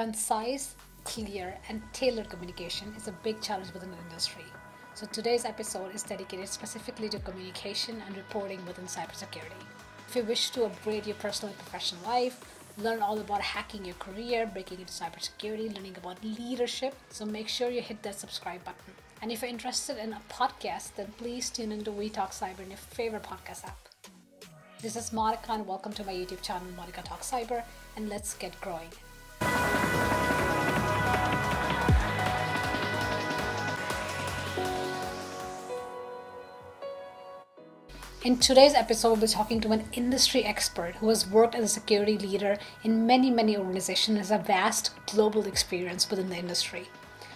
Concise, clear, and tailored communication is a big challenge within the industry. So today's episode is dedicated specifically to communication and reporting within cybersecurity. If you wish to upgrade your personal and professional life, learn all about hacking your career, breaking into cybersecurity, learning about leadership, so make sure you hit that subscribe button. And if you're interested in a podcast, then please tune into We Talk Cyber in your favorite podcast app. This is Monica and welcome to my YouTube channel, Monica Talks Cyber, and let's get growing. In today's episode, we'll be talking to an industry expert who has worked as a security leader in many, many organizations and has a vast global experience within the industry.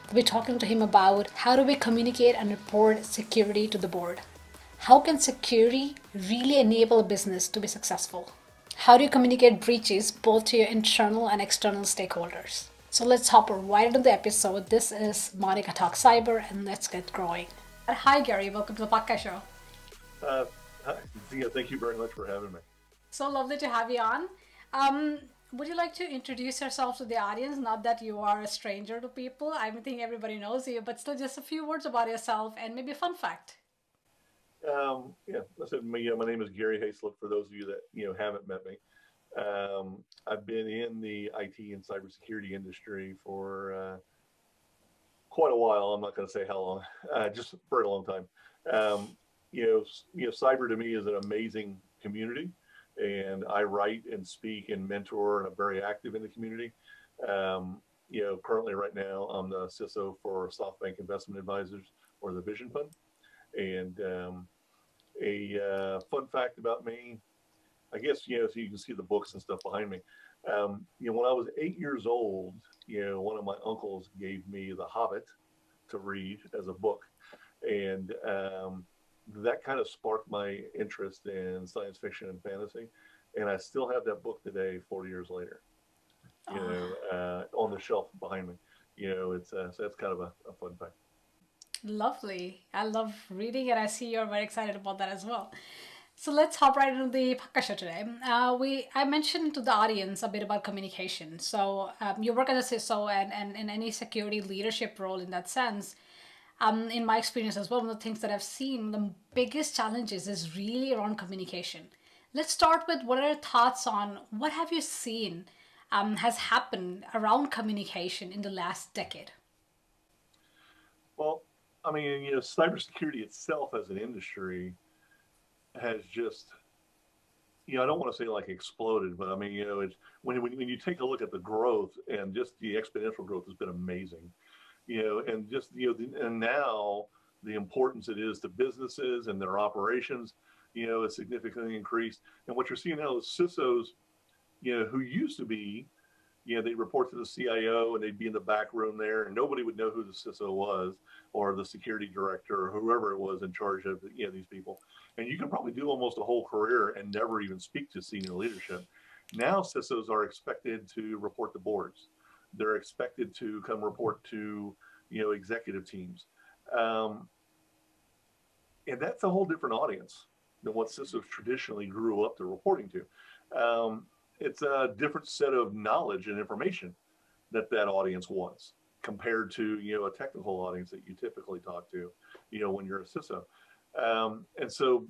We'll be talking to him about how do we communicate and report security to the board. How can security really enable a business to be successful? How do you communicate breaches both to your internal and external stakeholders? So let's hop right into the episode. This is Monica Talks Cyber, and let's get growing. Hi, Gary. Welcome to the podcast show. Uh, hi. Yeah, thank you very much for having me. So lovely to have you on. Um, would you like to introduce yourself to the audience? Not that you are a stranger to people. I think everybody knows you, but still just a few words about yourself and maybe a fun fact. Um, yeah, I said my, my name is Gary Hayslip. For those of you that you know haven't met me, um, I've been in the IT and cybersecurity industry for uh, quite a while. I'm not going to say how long, uh, just for a long time. Um, you know, you know, cyber to me is an amazing community, and I write and speak and mentor, and I'm very active in the community. Um, you know, currently right now I'm the CISO for SoftBank Investment Advisors or the Vision Fund, and um, a uh, fun fact about me. I guess you know, so you can see the books and stuff behind me. Um, you know, when I was eight years old, you know, one of my uncles gave me The Hobbit to read as a book, and um, that kind of sparked my interest in science fiction and fantasy. And I still have that book today, 40 years later. You oh. know, uh, on the shelf behind me. You know, it's uh, so that's kind of a, a fun fact. Lovely. I love reading it. I see you're very excited about that as well. So let's hop right into the podcast show today. Uh, we I mentioned to the audience a bit about communication. So um, you work as a CISO and, and in any security leadership role in that sense. Um, in my experience as well, one of the things that I've seen, the biggest challenges is really around communication. Let's start with what are your thoughts on what have you seen um, has happened around communication in the last decade? Well, I mean, you know, cybersecurity itself as an industry has just, you know, I don't want to say like exploded, but I mean, you know, it's when, when, when you take a look at the growth and just the exponential growth has been amazing, you know, and just, you know, the, and now the importance it is to businesses and their operations, you know, is significantly increased. And what you're seeing now is CISOs, you know, who used to be you know, they'd report to the CIO and they'd be in the back room there and nobody would know who the CISO was or the security director or whoever it was in charge of, you know, these people. And you can probably do almost a whole career and never even speak to senior leadership. Now CISOs are expected to report to boards. They're expected to come report to, you know, executive teams. Um, and that's a whole different audience than what CISOs traditionally grew up to reporting to. Um, it's a different set of knowledge and information that that audience wants compared to you know a technical audience that you typically talk to you know when you're a CISO um, and so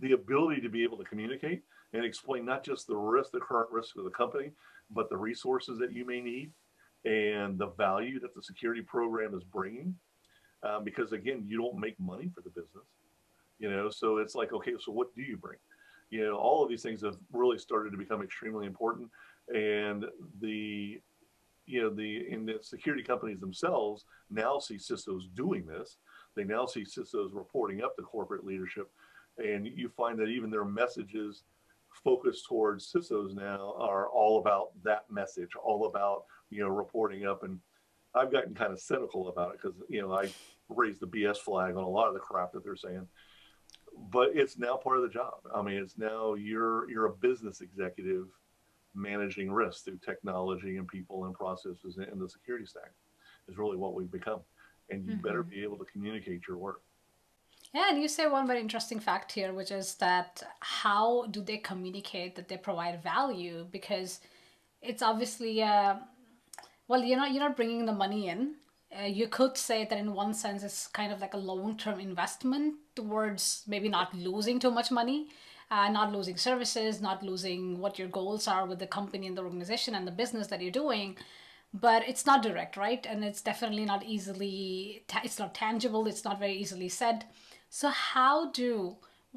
the ability to be able to communicate and explain not just the risk the current risk of the company but the resources that you may need and the value that the security program is bringing um, because again you don't make money for the business you know so it's like okay so what do you bring you know, all of these things have really started to become extremely important. And the, you know, the in the security companies themselves now see CISOs doing this. They now see CISOs reporting up to corporate leadership, and you find that even their messages focused towards CISOs now are all about that message, all about you know reporting up. And I've gotten kind of cynical about it because you know I raised the BS flag on a lot of the crap that they're saying but it's now part of the job. I mean, it's now you're you're a business executive managing risk through technology and people and processes and the security stack is really what we've become. And you mm-hmm. better be able to communicate your work. Yeah, and you say one very interesting fact here, which is that how do they communicate that they provide value? Because it's obviously uh, Well, you're not you're not bringing the money in. Uh, you could say that in one sense it's kind of like a long-term investment towards maybe not losing too much money, uh, not losing services, not losing what your goals are with the company and the organization and the business that you're doing. But it's not direct, right? And it's definitely not easily. Ta- it's not tangible. It's not very easily said. So how do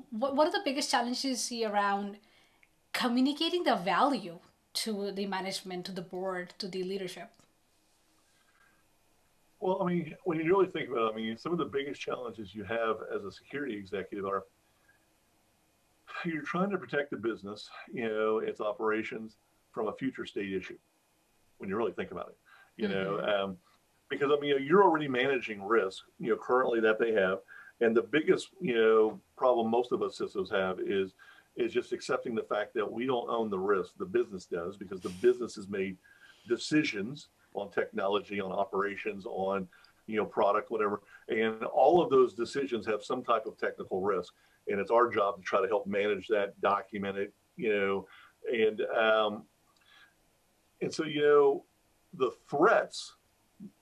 what what are the biggest challenges you see around communicating the value to the management, to the board, to the leadership? Well, I mean, when you really think about it, I mean, some of the biggest challenges you have as a security executive are you're trying to protect the business, you know, its operations from a future state issue. When you really think about it, you mm-hmm. know, um, because I mean, you know, you're already managing risk, you know, currently that they have, and the biggest, you know, problem most of us CISOs have is is just accepting the fact that we don't own the risk, the business does, because the business has made decisions on technology, on operations, on you know product, whatever, and all of those decisions have some type of technical risk, and it's our job to try to help manage that, document it, you know, and um, and so you know the threats,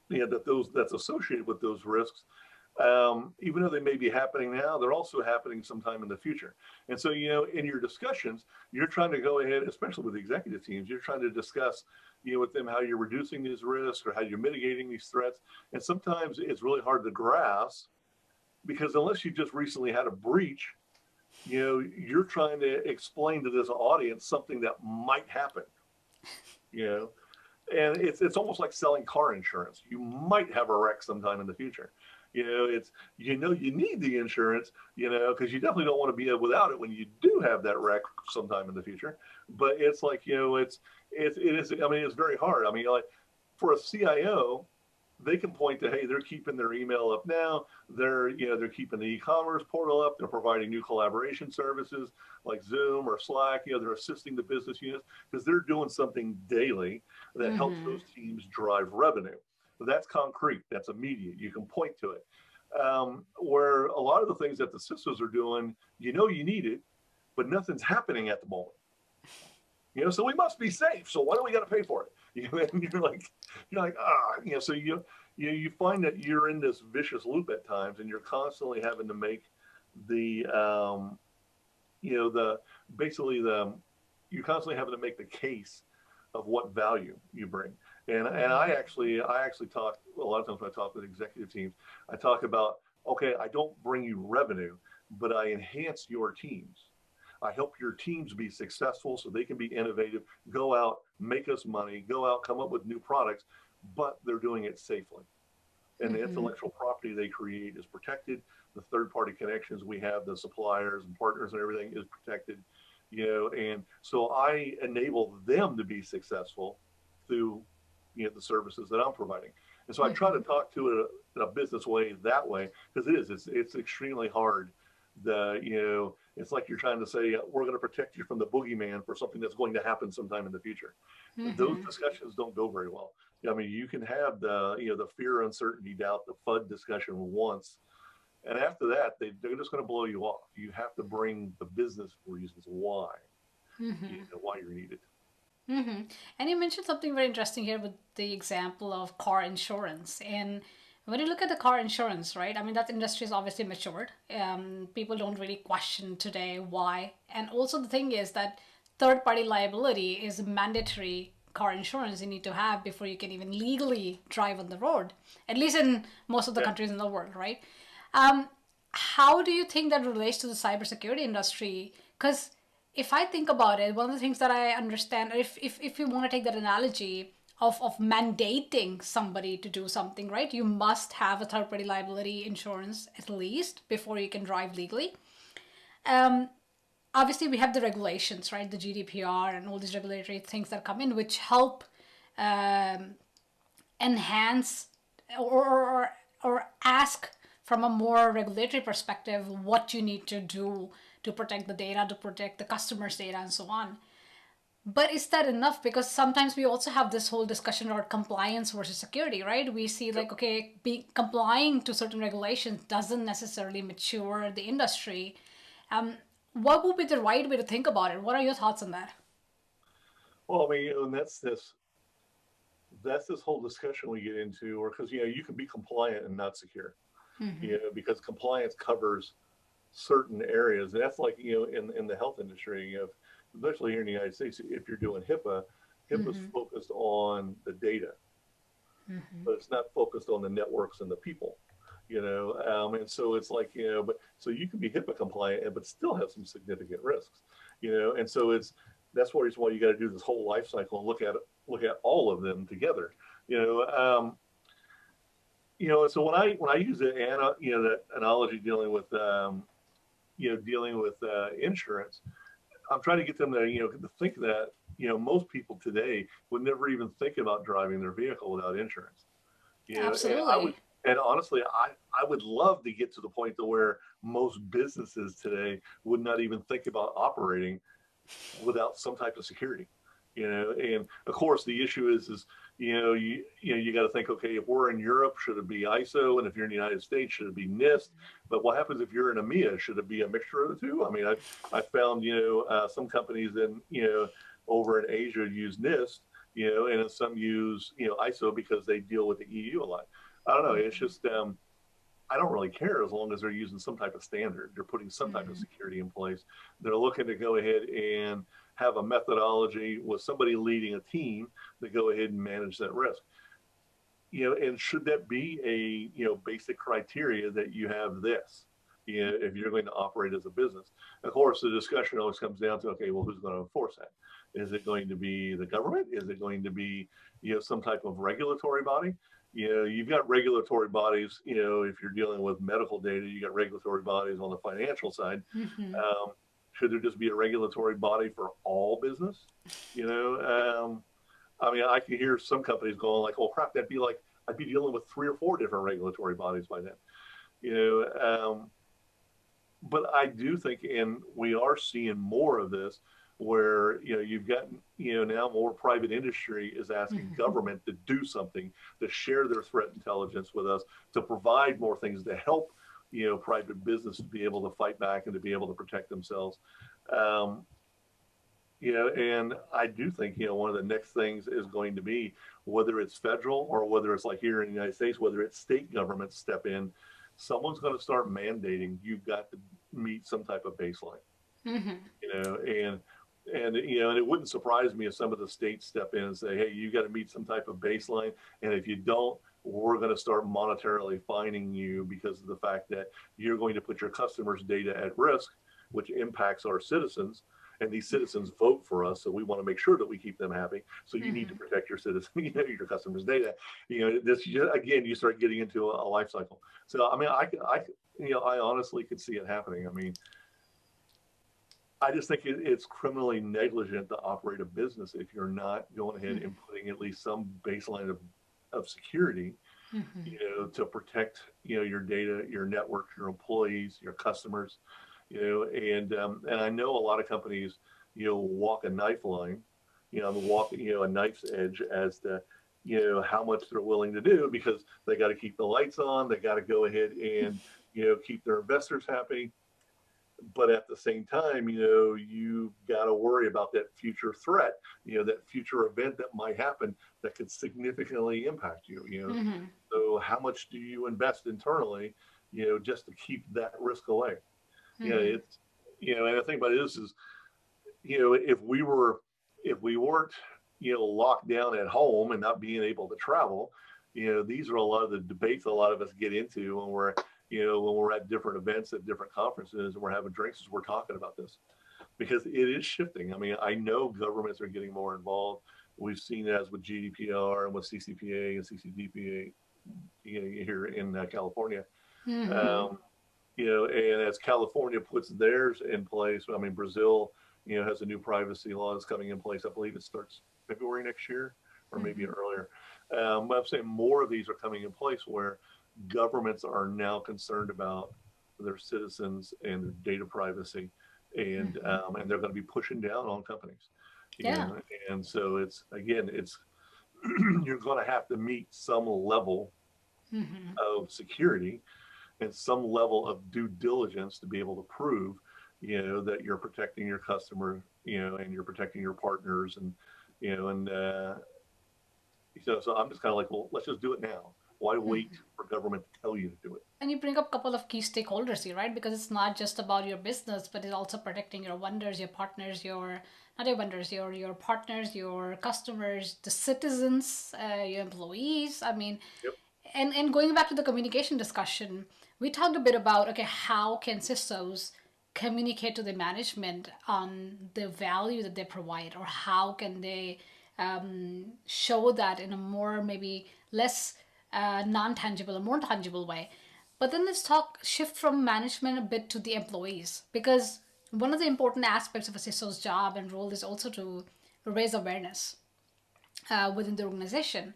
you know that those that's associated with those risks um, even though they may be happening now, they're also happening sometime in the future. And so, you know, in your discussions, you're trying to go ahead, especially with executive teams, you're trying to discuss you know, with them how you're reducing these risks or how you're mitigating these threats. And sometimes it's really hard to grasp because unless you just recently had a breach, you know, you're trying to explain to this audience something that might happen. You know, and it's it's almost like selling car insurance. You might have a wreck sometime in the future. You know, it's you know you need the insurance, you know, because you definitely don't want to be without it when you do have that wreck sometime in the future. But it's like you know, it's it's it is. I mean, it's very hard. I mean, like for a CIO, they can point to hey, they're keeping their email up now. They're you know they're keeping the e-commerce portal up. They're providing new collaboration services like Zoom or Slack. You know, they're assisting the business units because they're doing something daily that mm-hmm. helps those teams drive revenue that's concrete, that's immediate. You can point to it. Um, where a lot of the things that the CISOs are doing, you know, you need it, but nothing's happening at the moment. You know, so we must be safe. So why don't we got to pay for it? You know, and you're like, you're like, ah, you know, so you, you, you find that you're in this vicious loop at times, and you're constantly having to make the, um, you know, the basically the, you're constantly having to make the case of what value you bring. And and I actually I actually talk a lot of times when I talk with executive teams, I talk about okay, I don't bring you revenue, but I enhance your teams. I help your teams be successful so they can be innovative, go out, make us money, go out, come up with new products, but they're doing it safely. And mm-hmm. the intellectual property they create is protected. The third party connections we have, the suppliers and partners and everything is protected. You know, and so I enable them to be successful through you know, the services that I'm providing. And so I try to mm-hmm. talk to it in a business way that way because it is it's, it's extremely hard. The you know it's like you're trying to say we're going to protect you from the boogeyman for something that's going to happen sometime in the future. Mm-hmm. Those discussions don't go very well. I mean, you can have the you know the fear, uncertainty, doubt, the FUD discussion once, and after that, they, they're just going to blow you off. You have to bring the business reasons why, mm-hmm. you know, why you're needed. Mm-hmm. And you mentioned something very interesting here with the example of car insurance. And when you look at the car insurance, right? I mean, that industry is obviously matured. Um, people don't really question today why. And also, the thing is that third party liability is mandatory car insurance you need to have before you can even legally drive on the road, at least in most of the yeah. countries in the world, right? Um, how do you think that relates to the cybersecurity industry? Because if I think about it, one of the things that I understand, if if, if you want to take that analogy of, of mandating somebody to do something, right? You must have a third party liability insurance at least before you can drive legally. Um, obviously, we have the regulations, right? The GDPR and all these regulatory things that come in, which help um, enhance or, or, or ask from a more regulatory perspective what you need to do to protect the data, to protect the customer's data, and so on. But is that enough? Because sometimes we also have this whole discussion about compliance versus security, right? We see like, okay, be complying to certain regulations doesn't necessarily mature the industry. Um, what would be the right way to think about it? What are your thoughts on that? Well, I mean, and that's this that's this whole discussion we get into, or because you know you can be compliant and not secure, Mhm. you know, because compliance covers certain areas. And that's like you know in in the health industry, you know, especially here in the United States, if you're doing HIPAA, HIPAA's Mhm. focused on the data, Mhm. but it's not focused on the networks and the people. You know, um, and so it's like you know, but so you can be HIPAA compliant, but still have some significant risks. You know, and so it's that's one reason why you got to do this whole life cycle and look at it, look at all of them together. You know, um, you know, so when I when I use the ana- you know the analogy dealing with um, you know dealing with uh, insurance, I'm trying to get them to you know to think that you know most people today would never even think about driving their vehicle without insurance. You know, and Absolutely. would- and honestly, I, I would love to get to the point to where most businesses today would not even think about operating without some type of security. You know, and of course the issue is is you know you you know you got to think okay if we're in Europe should it be ISO and if you're in the United States should it be NIST but what happens if you're in EMEA should it be a mixture of the two? I mean I I found you know uh, some companies in you know over in Asia use NIST you know and some use you know ISO because they deal with the EU a lot. I don't know it's just um, I don't really care as long as they're using some type of standard. They're putting some type of Mhm. security in place. They're looking to go ahead and have a methodology with somebody leading a team to go ahead and manage that risk. You know, and should that be a you know basic criteria that you have this? You know, if you're going to operate as a business, of course, the discussion always comes down to okay, well, who's going to enforce that? Is it going to be the government? Is it going to be you know some type of regulatory body? You know, you've got regulatory bodies. You know, if you're dealing with medical data, you got regulatory bodies on the financial side Mhm. um, should there just be a regulatory body for all business? You know, um, I mean, I can hear some companies going like, "Oh crap, that'd be like I'd be dealing with three or four different regulatory bodies by then." You know, um, but I do think, and we are seeing more of this, where you know you've got you know now more private industry is asking Mhm. government to do something to share their threat intelligence with us to provide more things to help you know private business to be able to fight back and to be able to protect themselves. Um, you know and i do think you know one of the next things is going to be whether it's federal or whether it's like here in the united states whether it's state governments step in someone's going to start mandating you've got to meet some type of baseline. Mhm. you know and and you know and it wouldn't surprise me if some of the states step in and say hey you got to meet some type of baseline. And if you don't we're going to start monetarily fining you because of the fact that you're going to put your customers data at risk which impacts our citizens and these citizens vote for us so we want to make sure that we keep them happy. So you need to mm-hmm. protect your citizens you know your customers data. You know this again you start getting into a, a life cycle. So i mean i i you know i honestly could see it happening. I mean I just think it, it's criminally negligent to operate a business if you're not going ahead mm-hmm. and putting at least some baseline of, of security, Mhm. you know, to protect, you know, your data, your network, your employees, your customers, you know, and um, and I know a lot of companies, you know, walk a knife line, you know, walk, you know, a knife's edge as to, you know, how much they're willing to do because they got to keep the lights on, they got to go ahead and, you know, keep their investors happy but at the same time, you know, you've got to worry about that future threat, you know, that future event that might happen that could significantly impact you, you know. Mhm. So how much do you invest internally, you know, just to keep that risk away? You know, Mhm. it's, you know, and the thing about it is, is, you know, if we were, if we weren't, you know, locked down at home and not being able to travel, you know, these are a lot of the debates a lot of us get into when we're, you know, when we're at different events at different conferences and we're having drinks as we're talking about this because it is shifting. I mean, I know governments are getting more involved. We've seen that as with GDPR and with CCPA and CCDPA you know, here in uh, California. Mhm. Um, you know, and as California puts theirs in place, I mean, Brazil, you know, has a new privacy law that's coming in place. I believe it starts February next year or maybe earlier. Um, but I'm saying more of these are coming in place where governments are now concerned about their citizens and their data privacy, and Mhm. um, and they're going to be pushing down on companies. Yeah. know? And so it's again, it's you're going to have to meet some level Mhm. of security and some level of due diligence to be able to prove, you know, that you're protecting your customer, you know, and you're protecting your partners and, you know, and, uh, So, so I'm just kind of like, well, let's just do it now. Why wait mm-hmm. for government to tell you to do it? And you bring up a couple of key stakeholders here, right? Because it's not just about your business, but it's also protecting your vendors, your partners, your not your vendors, your your partners, your customers, the citizens, uh, your employees. I mean, yep. and and going back to the communication discussion, we talked a bit about okay, how can CISOs communicate to the management on the value that they provide, or how can they um, show that in a more maybe less uh, non-tangible or more tangible way. But then let's talk shift from management a bit to the employees because one of the important aspects of a CISO's job and role is also to raise awareness uh, within the organization.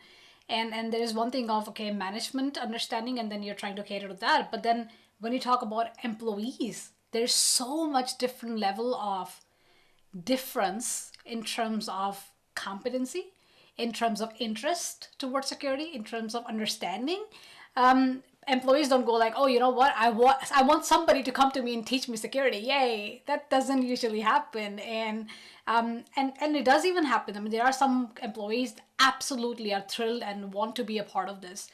And and there is one thing of okay management understanding, and then you're trying to cater to that. But then when you talk about employees, there's so much different level of difference in terms of competency, in terms of interest towards security, in terms of understanding. Um, employees don't go like, oh, you know what? I want I want somebody to come to me and teach me security. Yay! That doesn't usually happen, and um, and and it does even happen. I mean, there are some employees absolutely are thrilled and want to be a part of this.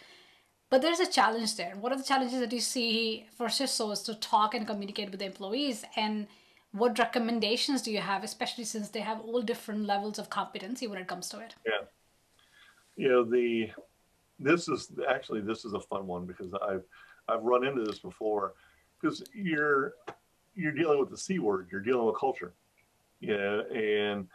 But there's a challenge there. What are the challenges that you see for CISOs to talk and communicate with the employees? And what recommendations do you have, especially since they have all different levels of competency when it comes to it? Yeah. You know, the this is actually this is a fun one because I've I've run into this before. Because you're you're dealing with the c word you're dealing with culture. Yeah and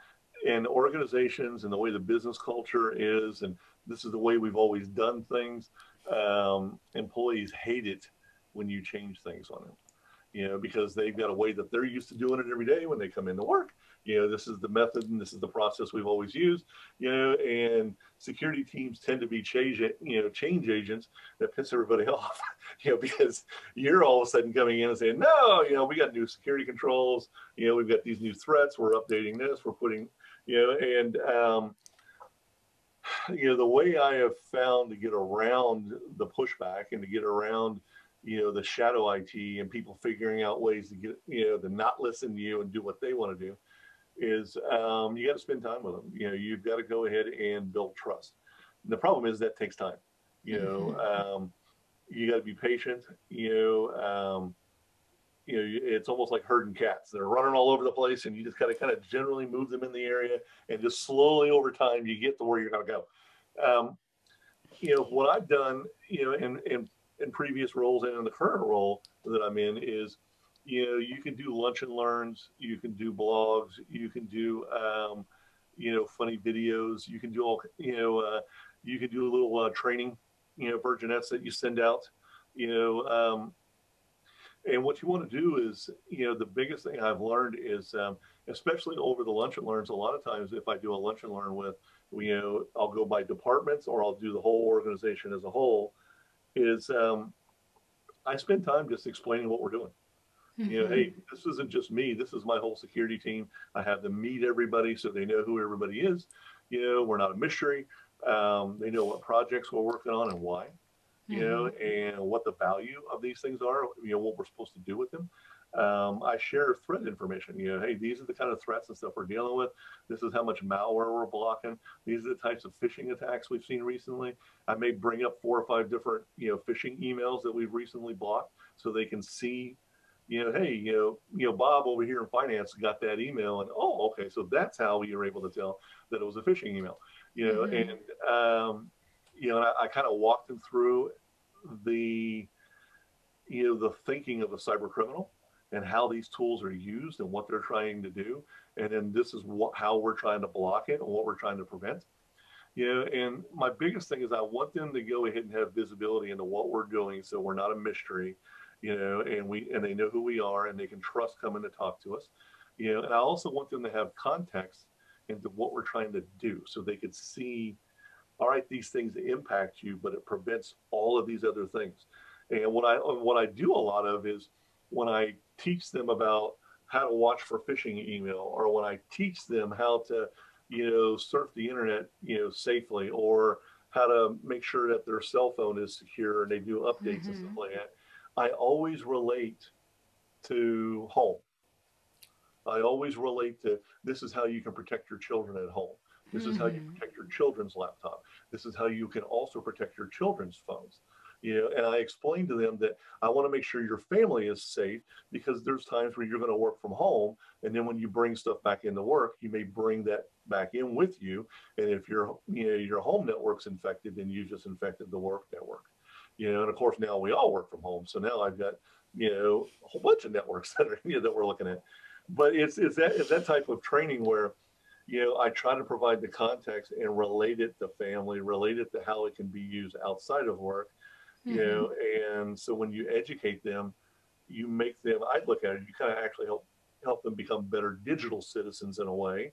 and organizations and the way the business culture is and this is the way we've always done things um, employees hate it when you change things on them. You know because they've got a way that they're used to doing it every day when they come into work you know this is the method and this is the process we've always used you know and security teams tend to be change you know change agents that piss everybody off you know because you're all of a sudden coming in and saying no you know we got new security controls you know we've got these new threats we're updating this we're putting you know and um, you know the way i have found to get around the pushback and to get around you know the shadow IT and people figuring out ways to get you know to not listen to you and do what they want to do is um, you got to spend time with them. You know, you've got to go ahead and build trust. And the problem is that takes time. You know, mm-hmm. um, you got to be patient. You know, um, you know, it's almost like herding cats. They're running all over the place, and you just got to kind of generally move them in the area, and just slowly over time, you get to where you're going to go. Um, you know, what I've done, you know, in, in in previous roles and in the current role that I'm in is you know, you can do lunch and learns, you can do blogs, you can do, um, you know, funny videos, you can do all, you know, uh, you can do a little uh, training, you know, virginettes that you send out, you know, um, and what you want to do is, you know, the biggest thing I've learned is, um, especially over the lunch and learns, a lot of times if I do a lunch and learn with, you know, I'll go by departments or I'll do the whole organization as a whole, is um, I spend time just explaining what we're doing. Mm-hmm. You know, hey, this isn't just me. This is my whole security team. I have them meet everybody so they know who everybody is. You know, we're not a mystery. Um, they know what projects we're working on and why. You mm-hmm. know, and what the value of these things are. You know, what we're supposed to do with them. Um, I share threat information. You know, hey, these are the kind of threats and stuff we're dealing with. This is how much malware we're blocking. These are the types of phishing attacks we've seen recently. I may bring up four or five different, you know, phishing emails that we've recently blocked so they can see you know, hey, you know, you know, Bob over here in finance got that email, and oh, okay, so that's how you were able to tell that it was a phishing email, you know, mm-hmm. and um, you know, I, I kind of walked them through the, you know, the thinking of a cyber criminal and how these tools are used and what they're trying to do, and then this is what how we're trying to block it and what we're trying to prevent. You know, and my biggest thing is I want them to go ahead and have visibility into what we're doing, so we're not a mystery you know, and we and they know who we are and they can trust coming to talk to us, you know. And I also want them to have context into what we're trying to do, so they could see, all right, these things impact you, but it prevents all of these other things. And what I what I do a lot of is when I teach them about how to watch for phishing email, or when I teach them how to, you know, surf the internet, you know, safely, or how to make sure that their cell phone is secure and they do updates mm-hmm. and stuff like that I always relate to home. I always relate to this is how you can protect your children at home. This mm-hmm. is how you mm-hmm. protect your children's laptop. This is how you can also protect your children's phones. You know, and I explained to them that I want to make sure your family is safe because there's times where you're going to work from home, and then when you bring stuff back into work, you may bring that back in with you. And if your you know your home network's infected, then you just infected the work network. You know, and of course now we all work from home, so now I've got you know a whole bunch of networks that are you know, that we're looking at. But it's it's that it's that type of training where you know, I try to provide the context and relate it to family, relate it to how it can be used outside of work, mm-hmm. you know, and so when you educate them, you make them, I look at it, you kind of actually help help them become better digital citizens in a way,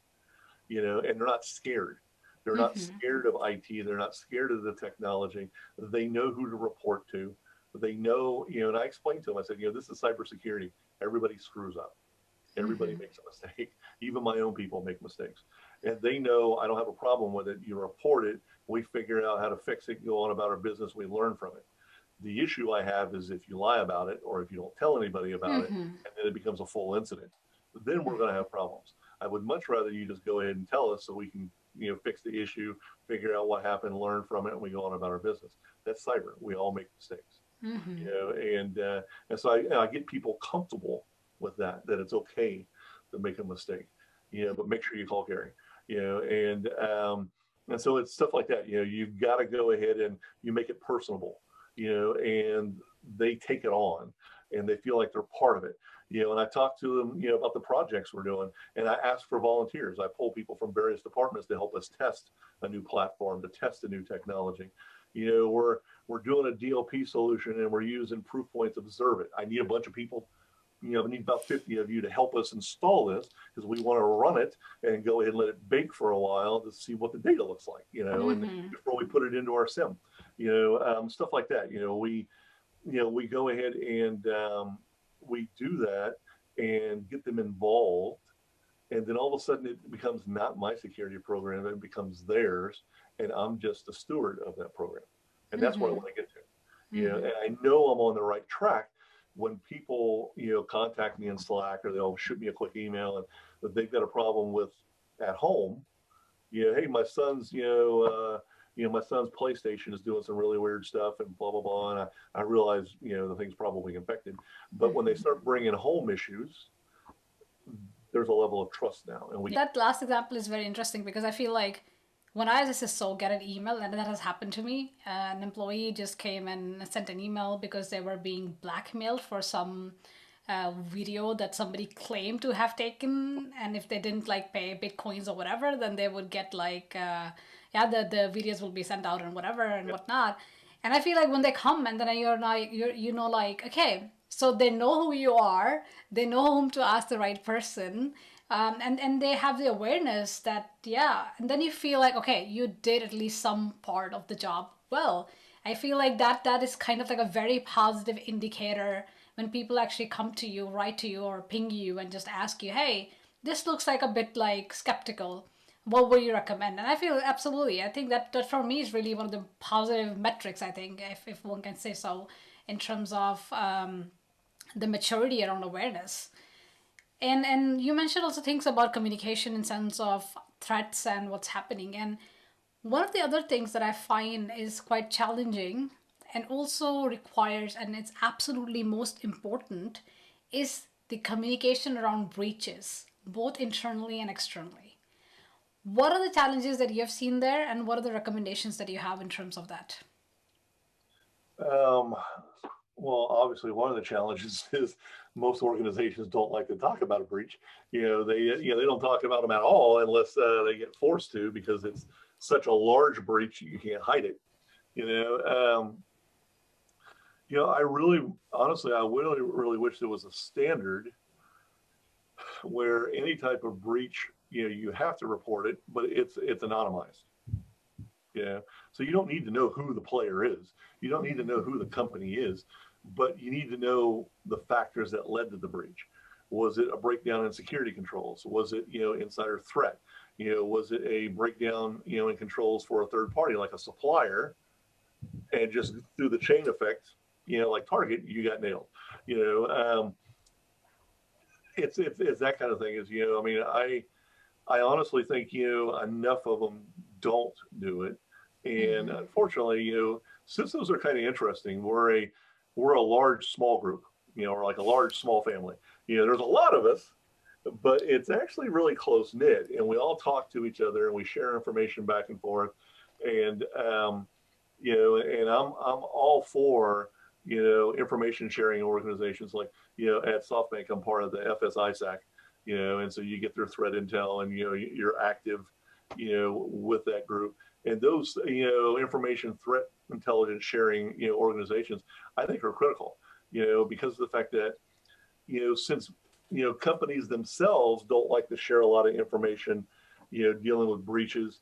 you know, and they're not scared. They're not mm-hmm. scared of IT. They're not scared of the technology. They know who to report to. They know, you know, and I explained to them, I said, you know, this is cybersecurity. Everybody screws up. Everybody mm-hmm. makes a mistake. Even my own people make mistakes. And they know I don't have a problem with it. You report it. We figure out how to fix it, go on about our business. We learn from it. The issue I have is if you lie about it or if you don't tell anybody about mm-hmm. it and then it becomes a full incident, then we're going to have problems. I would much rather you just go ahead and tell us so we can, you know, fix the issue, figure out what happened, learn from it, and we go on about our business. That's cyber. We all make mistakes. Mm-hmm. You know, and uh, and so I, I get people comfortable with that, that it's okay to make a mistake, you know, but make sure you call Gary, you know, and, um, and so it's stuff like that, you know, you've got to go ahead and you make it personable, you know, and they take it on and they feel like they're part of it. You know, and I talk to them, you know, about the projects we're doing, and I ask for volunteers. I pull people from various departments to help us test a new platform, to test a new technology. You know, we're we're doing a DLP solution and we're using Proofpoint's ObserveIT. I need a bunch of people you know, we need about 50 of you to help us install this because we want to run it and go ahead and let it bake for a while to see what the data looks like, you know, mm-hmm. and before we put it into our SIEM, you know, um, stuff like that. You know, we, you know, we go ahead and um, we do that and get them involved. And then all of a sudden it becomes not my security program, it becomes theirs. And I'm just a steward of that program. And that's mm-hmm. what I mm-hmm. want to get to. You know, mm-hmm. and I know I'm on the right track when people you know contact me in Slack or they'll shoot me a quick email and that they've got a problem with at home, you know, hey, my son's you know uh, you know my son's PlayStation is doing some really weird stuff and blah blah blah, and I, I realize you know the thing's probably infected, but when they start bringing home issues. There's a level of trust now, and we. That last example is very interesting because I feel like when I as a CISO get an email, and that has happened to me, an employee just came and sent an email because they were being blackmailed for some uh, video that somebody claimed to have taken, and if they didn't like pay bitcoins or whatever, then they would get like, uh, yeah, the the videos will be sent out and whatever and yep. whatnot. And I feel like when they come and then you're like, you're you know like okay, so they know who you are, they know whom to ask the right person um, and and they have the awareness that yeah and then you feel like okay you did at least some part of the job well i feel like that that is kind of like a very positive indicator when people actually come to you write to you or ping you and just ask you hey this looks like a bit like skeptical what would you recommend? And i feel absolutely. I think that that for me is really one of the positive metrics i think if, if one can say so in terms of um, the maturity around awareness. And and you mentioned also things about communication in sense of threats and what's happening. And one of the other things that i find is quite challenging and also requires and it's absolutely most important is the communication around breaches both internally and externally what are the challenges that you have seen there and what are the recommendations that you have in terms of that um, well obviously one of the challenges is most organizations don't like to talk about a breach. You know, they you know they don't talk about them at all unless uh, they get forced to because it's such a large breach you can't hide it. You know, um, you know, I really, honestly, I really, really wish there was a standard where any type of breach, you know, you have to report it, but it's it's anonymized. Yeah, so you don't need to know who the player is. You don't need to know who the company is but you need to know the factors that led to the breach. Was it a breakdown in security controls? Was it, you know, insider threat? You know, was it a breakdown, you know, in controls for a third party like a supplier? And just through the chain effect, you know, like Target, you got nailed. You know, um, it's, it's it's that kind of thing. Is you know, I mean, I I honestly think you know enough of them don't do it, and mm-hmm. unfortunately, you know, CISOs are kind of interesting, we're a we're a large small group, you know, or like a large small family. You know, there's a lot of us, but it's actually really close knit, and we all talk to each other and we share information back and forth, and um, you know, and I'm I'm all for you know information sharing organizations like you know at SoftBank I'm part of the FS-ISAC, you know, and so you get their threat intel and you know you're active, you know, with that group and those you know information threat intelligence sharing you know organizations I think are critical, you know, because of the fact that you know since you know companies themselves don't like to share a lot of information, you know, dealing with breaches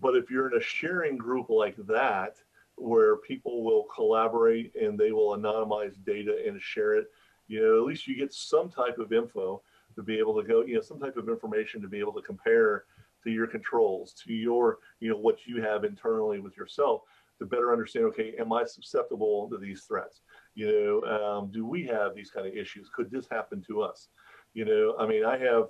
but if you're in a sharing group like that, where people will collaborate and they will anonymize data and share it, you know, at least you get some type of info to be able to go, you know, some type of information to be able to compare to your controls, to your, you know, what you have internally with yourself to better understand, okay, am I susceptible to these threats? You know, um, do we have these kind of issues? Could this happen to us? You know, I mean, I have,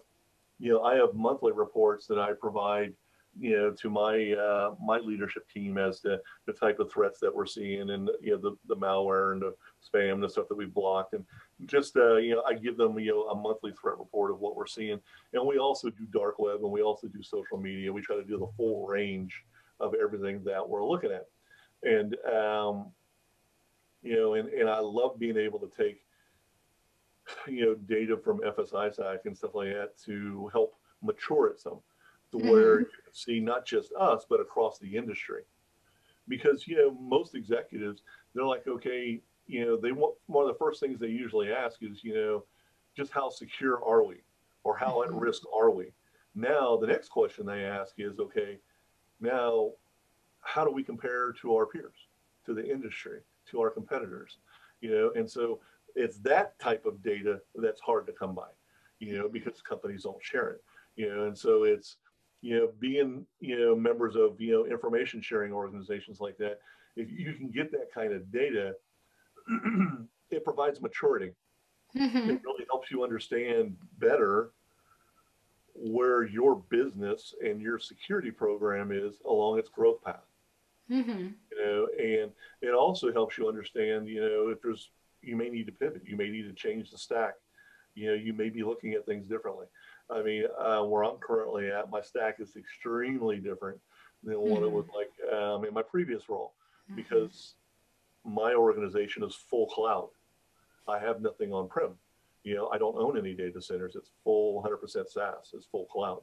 you know, I have monthly reports that I provide you know, to my uh, my leadership team as to the type of threats that we're seeing and you know the, the malware and the spam, the stuff that we've blocked, and just uh, you know I give them you know a monthly threat report of what we're seeing, and we also do dark web and we also do social media. We try to do the full range of everything that we're looking at, and um, you know, and and I love being able to take you know data from FS-ISAC and stuff like that to help mature it some to mm-hmm. where you can see not just us, but across the industry. Because, you know, most executives, they're like, okay, you know, they want one of the first things they usually ask is, you know, just how secure are we? Or how mm-hmm. at risk are we? Now, the next question they ask is, okay, now, how do we compare to our peers, to the industry, to our competitors? You know, and so it's that type of data that's hard to come by, you know, because companies don't share it. You know, and so it's you know, being, you know, members of, you know, information sharing organizations like that, if you can get that kind of data, it provides maturity. Mm-hmm. It really helps you understand better where your business and your security program is along its growth path. Mm-hmm. You know, and it also helps you understand, you know, if there's you may need to pivot, you may need to change the stack. You know, you may be looking at things differently. I mean, uh, where I'm currently at, my stack is extremely different than mm-hmm. what it was mm-hmm. like um, in my previous role mm-hmm. because my organization is full cloud. I have nothing on prem. You know, I don't own any data centers. It's full 100% SaaS. It's full cloud.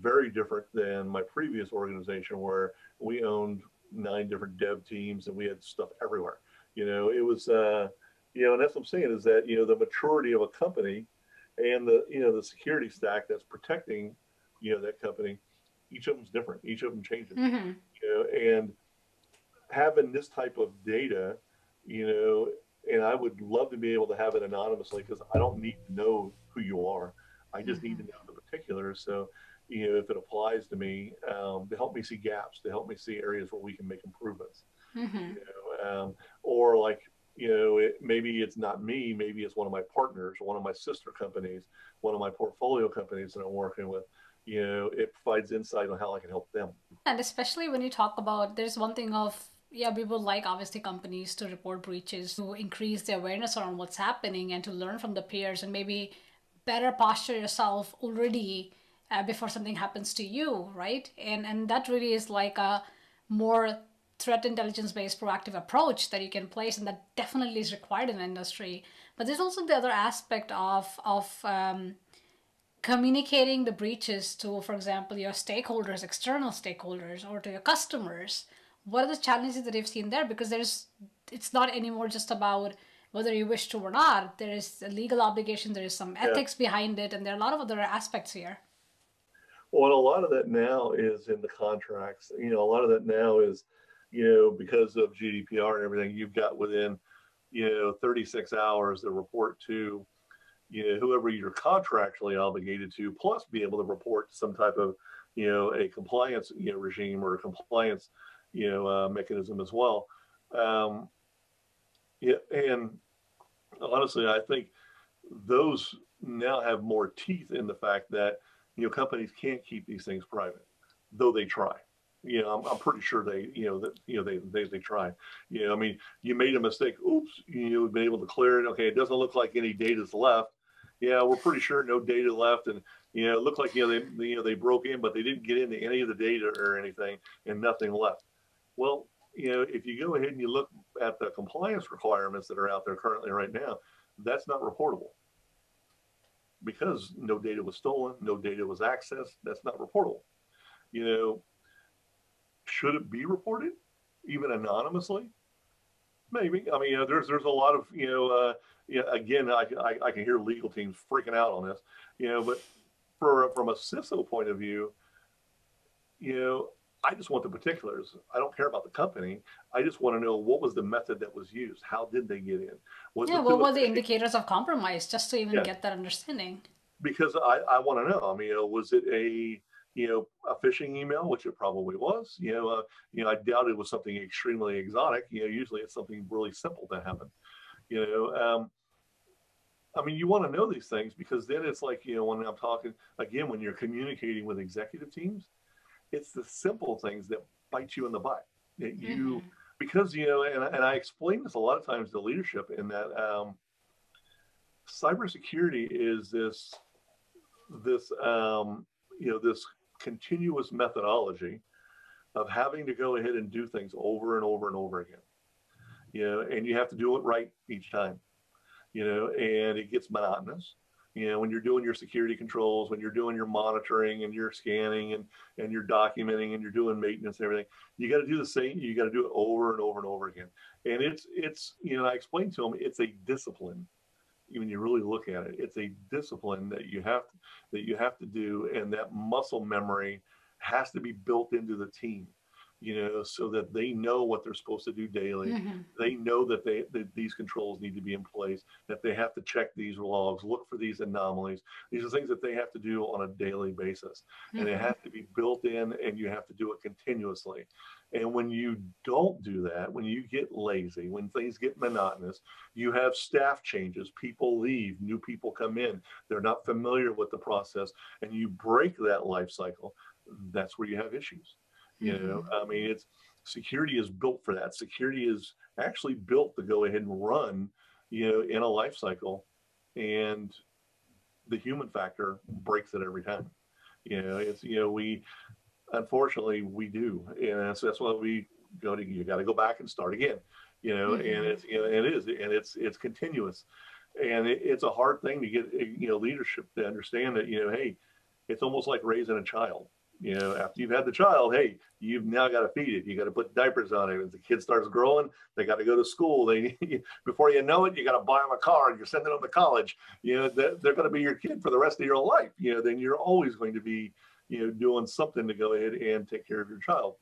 Very different than my previous organization where we owned nine different dev teams and we had stuff everywhere. You know, it was, uh, you know, and that's what I'm saying is that, you know, the maturity of a company and the you know the security stack that's protecting you know that company each of them's different each of them changes mm-hmm. you know and having this type of data you know and i would love to be able to have it anonymously because i don't need to know who you are i just mm-hmm. need to mm-hmm. know the particulars so you know if it applies to me um, to help me see gaps to help me see areas where we can make improvements mm-hmm. you know um, or like you know, it, maybe it's not me, maybe it's one of my partners, one of my sister companies, one of my portfolio companies that I'm working with. You know, it provides insight on how I can help them. And especially when you talk about, there's one thing of, yeah, we like obviously companies to report breaches to increase the awareness around what's happening and to learn from the peers and maybe better posture yourself already uh, before something happens to you, right? And and that really is like a more threat intelligence based proactive approach that you can place and that definitely is required in the industry. But there's also the other aspect of of um, communicating the breaches to for example your stakeholders external stakeholders or to your customers. What are the challenges that you've seen there? Because there's it's not anymore just about whether you wish to or not. There is a legal obligation. There is some ethics yeah. behind it. And there are a lot of other aspects here. Well a lot of that now is in the contracts. You know a lot of that now is you know, because of GDPR and everything, you've got within, you know, 36 hours to report to, you know, whoever you're contractually obligated to, plus be able to report to some type of, you know, a compliance, you know, regime or a compliance, you know, uh, mechanism as well. Um, yeah, and honestly, I think those now have more teeth in the fact that you know, companies can't keep these things private, though they try. You know, I'm, I'm pretty sure they, you know, that you know they they they try. You know, I mean, you made a mistake. Oops, you've been able to clear it. Okay, it doesn't look like any data's left. Yeah, we're pretty sure no data left, and you know, it looked like you know they you know they broke in, but they didn't get into any of the data or anything, and nothing left. Well, you know, if you go ahead and you look at the compliance requirements that are out there currently right now, that's not reportable because no data was stolen, no data was accessed. That's not reportable. You know, should it be reported, even anonymously? Maybe. I mean, there's there's a lot of you know, uh, you know again, I, I, I can hear legal teams freaking out on this, you know, but for from a CISO point of view, you know, I just want the particulars. I don't care about the company. I just want to know what was the method that was used. How did they get in? Was yeah, what were the indicators of compromise, just to even yeah. get that understanding? Because I, I want to know. I mean, you know, was it a you know a phishing email, which it probably was. You know, uh, you know, I doubt it was something extremely exotic. You know, usually it's something really simple to happen. You know, um, I mean, you want to know these things because then it's like you know when I'm talking again when you're communicating with executive teams it's the simple things that bite you in the butt that you mm-hmm. because you know and, and i explain this a lot of times to leadership in that um, cybersecurity is this this um, you know this continuous methodology of having to go ahead and do things over and over and over again. You know and you have to do it right each time you know and it gets monotonous. You know when you're doing your security controls when you're doing your monitoring and your scanning and and you're documenting and you're doing maintenance and everything you got to do the same you got to do it over and over and over again. And it's it's you know i explained to them it's a discipline when you really look at it it's a discipline that you have to, that you have to do and that muscle memory has to be built into the team you know, so that they know what they're supposed to do daily. Mm-hmm. They know that they that these controls need to be in place, that they have to check these logs, look for these anomalies. These are things that they have to do on a daily basis. Mm-hmm. And it mm-hmm. has to be built in and you have to do it continuously. And when you don't do that, when you get lazy, when things get monotonous, you have staff changes, people leave, new people come in, they're not familiar with the process, and you break that life cycle, that's where you have issues. You mm-hmm. know, I mean, it's security is built for that. Security is actually built to go ahead and run, you know, in a life cycle, and the human factor breaks it every time. You know, it's you know we unfortunately we do, and that's that's why we go to you got to go back and start again. You know, mm-hmm. and it's you know, and it is and it's it's continuous, and it, it's a hard thing to get you know leadership to understand that you know hey, it's almost like raising a child you know, after you've had the child, hey, you've now got to feed it. You got to put diapers on it. As the kid starts growing, they got to go to school. They before you know it, you got to buy them a car and you're sending them to college. You know, they're, they're going to be your kid for the rest of your life. You know, then you're always going to be, you know, doing something to go ahead and take care of your child.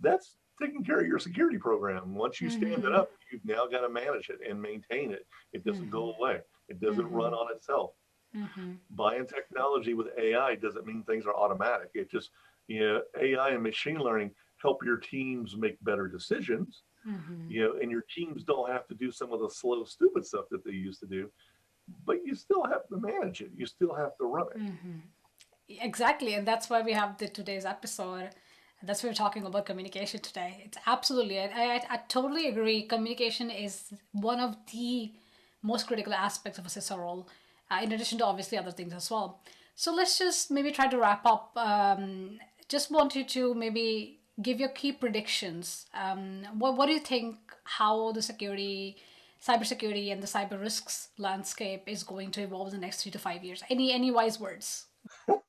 That's taking care of your security program. Once you stand mm-hmm. it up, you've now got to manage it and maintain it. It doesn't mm-hmm. go away. It doesn't mm-hmm. run on itself. Mm-hmm. Buying technology with AI doesn't mean things are automatic. It just, you know, AI and machine learning help your teams make better decisions. Mm-hmm. You know, and your teams don't have to do some of the slow, stupid stuff that they used to do, but you still have to manage it. You still have to run it. Exactly, and that's why we have the today's episode. That's why we're talking about communication today. It's absolutely, I, I, I totally agree. Communication is one of the most critical aspects of a CISO role uh, in addition to obviously other things as well. So let's just maybe try to wrap up. Um, just want you to maybe give your key predictions. Um, what, what do you think how the security, cybersecurity and the cyber risks landscape is going to evolve in the next three to five years? Any, any wise words?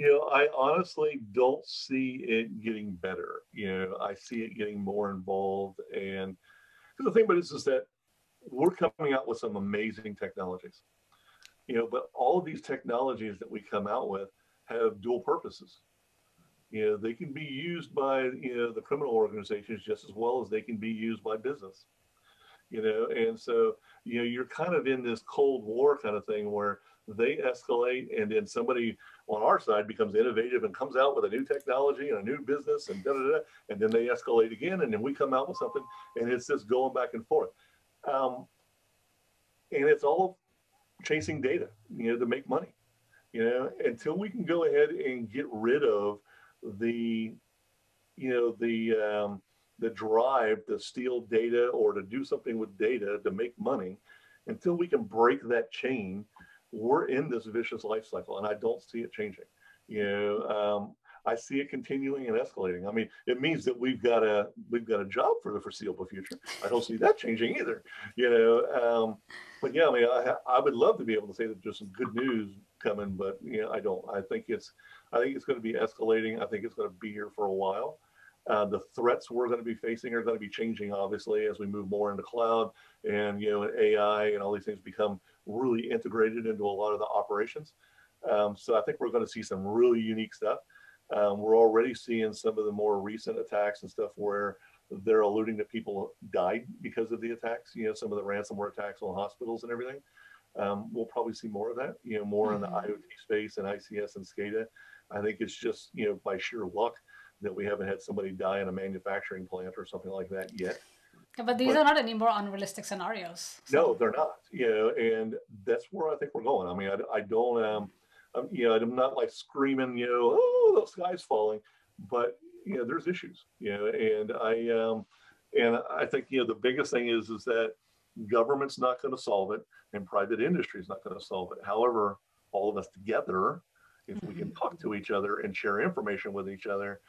you know, I honestly don't see it getting better. You know, I see it getting more involved. And the thing about it is, is that we're coming out with some amazing technologies. You know, but all of these technologies that we come out with have dual purposes. You know, they can be used by you know the criminal organizations just as well as they can be used by business. You know, and so you know you're kind of in this cold war kind of thing where they escalate and then somebody on our side becomes innovative and comes out with a new technology and a new business and da, da, da, and then they escalate again and then we come out with something and it's just going back and forth um, and it's all chasing data, you know, to make money. You know, until we can go ahead and get rid of the, you know, the um, the drive to steal data or to do something with data to make money, until we can break that chain, we're in this vicious life cycle, and I don't see it changing. You know, um, I see it continuing and escalating. I mean, it means that we've got a we've got a job for the foreseeable future. I don't see that changing either. You know, um, but yeah, I mean, I, I would love to be able to say that there's some good news coming, but you know, I don't. I think it's I think it's going to be escalating. I think it's going to be here for a while. Uh, the threats we're going to be facing are going to be changing, obviously, as we move more into cloud and you know AI and all these things become really integrated into a lot of the operations. Um, so I think we're going to see some really unique stuff. Um, we're already seeing some of the more recent attacks and stuff where they're alluding that people died because of the attacks. You know, some of the ransomware attacks on hospitals and everything. Um, we'll probably see more of that. You know, more mm-hmm. in the mm-hmm. IoT space and ICS and SCADA. I think it's just you know by sheer luck that we haven't had somebody die in a manufacturing plant or something like that yet. Yeah, but these but, are not any more unrealistic scenarios. So. No, they're not. You know, and that's where I think we're going. I mean, I, I don't. Um, I'm, you know, I'm not like screaming, you know, oh, the sky's falling, but you know, there's issues, you know, and I, um, and I think you know the biggest thing is is that government's not going to solve it, and private industry is not going to solve it. However, all of us together, if mm-hmm. we can mm-hmm. talk to each other and share information with each other,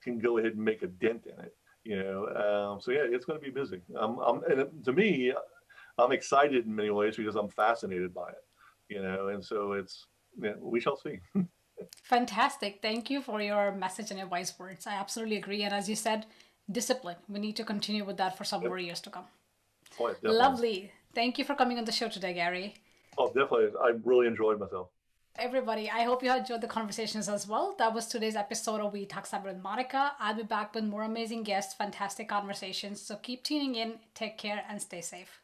can go ahead and make a dent in it. You know, um, so yeah, it's going to be busy. I'm, I'm, and to me, I'm excited in many ways because I'm fascinated by it you know, and so it's, yeah, we shall see. Fantastic. Thank you for your message and advice words. I absolutely agree. And as you said, discipline. We need to continue with that for some yep. more years to come. Oh, Lovely. Thank you for coming on the show today, Gary. Oh, definitely. I really enjoyed myself. Everybody, I hope you enjoyed the conversations as well. That was today's episode of We Talk Cyber with Monica. I'll be back with more amazing guests, fantastic conversations. So keep tuning in, take care, and stay safe.